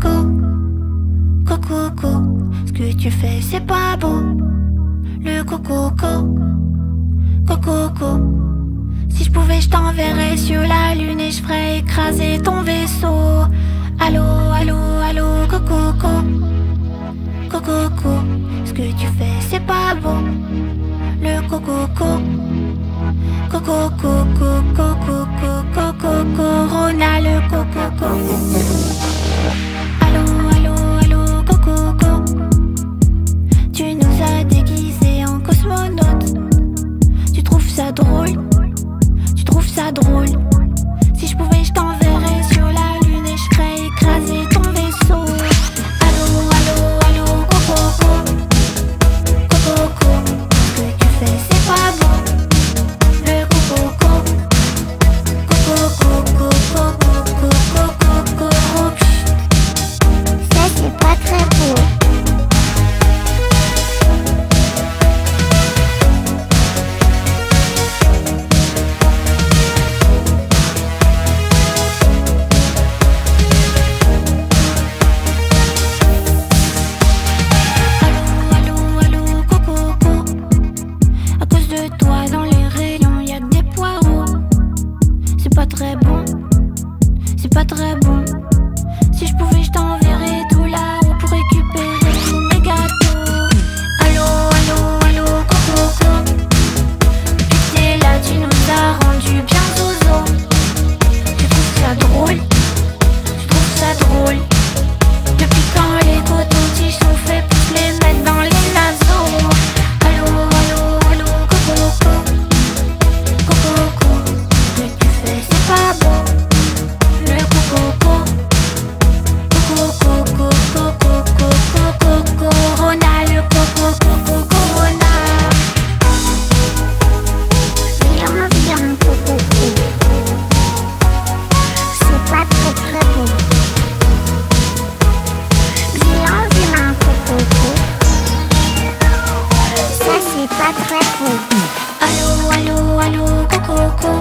Coco, coco, coco, ce que tu fais c'est pas beau. Le coco, coco, coco, Si je pouvais, je t'enverrais sur la lune et je ferais écraser ton vaisseau. Allô, allô, allô, coco, coco, coco, ce que tu fais c'est pas beau. Le coco, coco. Coco, coco, coco, coco, coco, corona, le coco, coco. loco